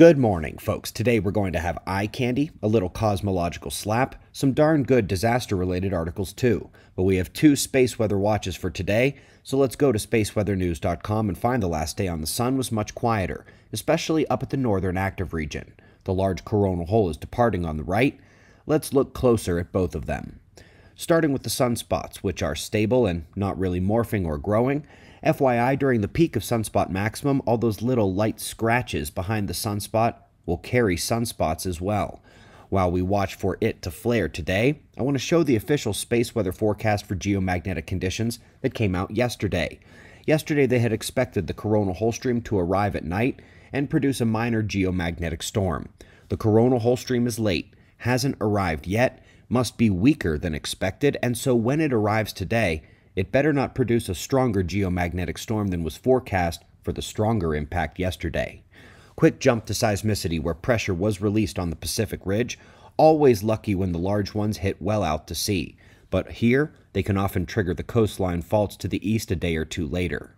Good morning, folks. Today we're going to have eye candy, a little cosmological slap, some darn good disaster related articles too. But we have two space weather watches for today, so let's go to spaceweathernews.com and find the last day on the sun was much quieter, especially up at the northern active region. The large coronal hole is departing on the right. Let's look closer at both of them. Starting with the sunspots, which are stable and not really morphing or growing, FYI, during the peak of sunspot maximum, all those little light scratches behind the sunspot will carry sunspots as well. While we watch for it to flare today, I want to show the official space weather forecast for geomagnetic conditions that came out yesterday. Yesterday, they had expected the coronal hole stream to arrive at night and produce a minor geomagnetic storm. The coronal hole stream is late, hasn't arrived yet, must be weaker than expected, and so when it arrives today, it better not produce a stronger geomagnetic storm than was forecast for the stronger impact yesterday. Quick jump to seismicity where pressure was released on the Pacific Ridge, always lucky when the large ones hit well out to sea, but here they can often trigger the coastline faults to the east a day or two later.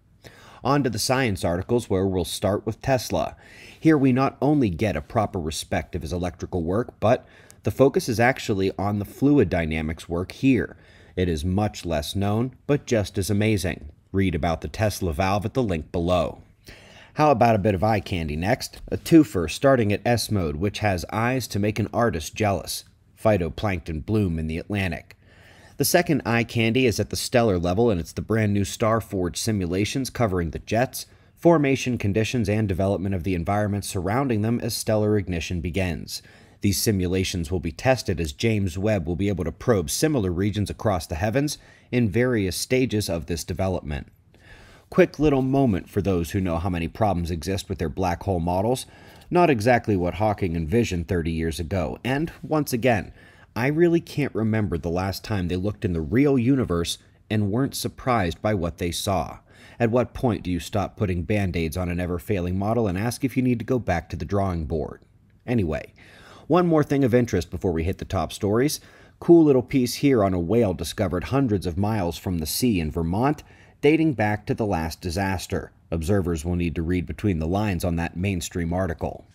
On to the science articles where we'll start with Tesla. Here we not only get a proper respect of his electrical work, but the focus is actually on the fluid dynamics work here. It is much less known, but just as amazing. Read about the Tesla valve at the link below. How about a bit of eye candy next? A twofer starting at S mode, which has eyes to make an artist jealous. Phytoplankton bloom in the Atlantic. The second eye candy is at the stellar level, and it's the brand new Starforge simulations covering the jets, formation conditions, and development of the environment surrounding them as stellar ignition begins. These simulations will be tested as James Webb will be able to probe similar regions across the heavens in various stages of this development. Quick little moment for those who know how many problems exist with their black hole models. Not exactly what Hawking envisioned 30 years ago, and once again, I really can't remember the last time they looked in the real universe and weren't surprised by what they saw. At what point do you stop putting band aids on an ever failing model and ask if you need to go back to the drawing board? Anyway, one more thing of interest before we hit the top stories. Cool little piece here on a whale discovered hundreds of miles from the sea in Vermont, dating back to the last disaster. Observers will need to read between the lines on that mainstream article.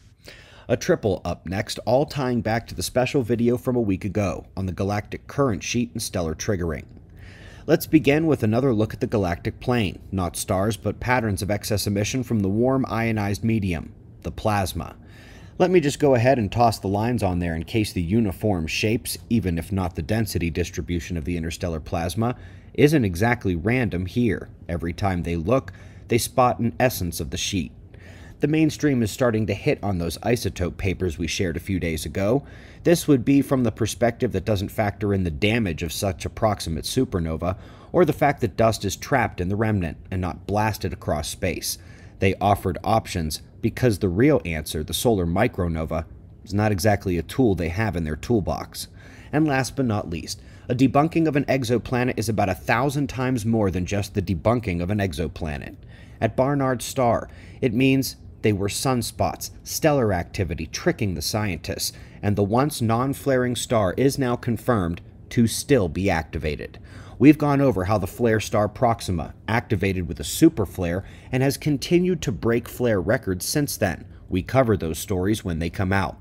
A triple up next, all tying back to the special video from a week ago on the galactic current sheet and stellar triggering. Let's begin with another look at the galactic plane, not stars, but patterns of excess emission from the warm ionized medium, the plasma. Let me just go ahead and toss the lines on there in case the uniform shapes, even if not the density distribution of the interstellar plasma, isn't exactly random here. Every time they look, they spot an essence of the sheet. The mainstream is starting to hit on those isotope papers we shared a few days ago. This would be from the perspective that doesn't factor in the damage of such a proximate supernova, or the fact that dust is trapped in the remnant and not blasted across space. They offered options because the real answer, the solar micronova, is not exactly a tool they have in their toolbox. And last but not least, a debunking of an exoplanet is about a thousand times more than just the debunking of an exoplanet. At Barnard's Star, it means they were sunspots, stellar activity tricking the scientists, and the once non flaring star is now confirmed to still be activated. We've gone over how the flare star Proxima activated with a super flare and has continued to break flare records since then. We cover those stories when they come out.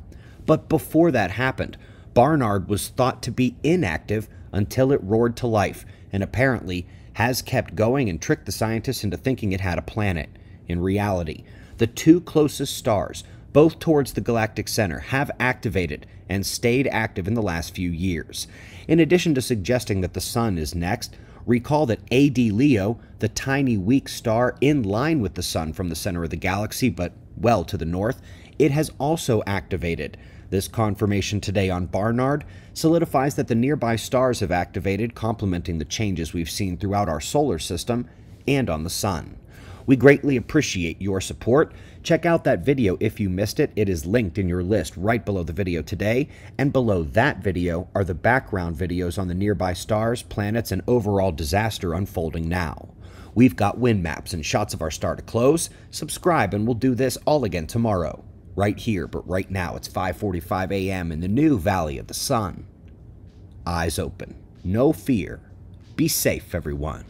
But before that happened, Barnard was thought to be inactive until it roared to life, and apparently has kept going and tricked the scientists into thinking it had a planet. In reality, the two closest stars, both towards the galactic center, have activated and stayed active in the last few years. In addition to suggesting that the Sun is next, recall that AD Leo, the tiny weak star in line with the Sun from the center of the galaxy but well to the north, it has also activated. This confirmation today on Barnard solidifies that the nearby stars have activated, complementing the changes we've seen throughout our solar system and on the Sun. We greatly appreciate your support. Check out that video if you missed it. It is linked in your list right below the video today. And below that video are the background videos on the nearby stars, planets, and overall disaster unfolding now. We've got wind maps and shots of our star to close. Subscribe and we'll do this all again tomorrow. Right here, but right now it's 5:45 a.m. in the new Valley of the Sun. Eyes open. No fear. Be safe, everyone.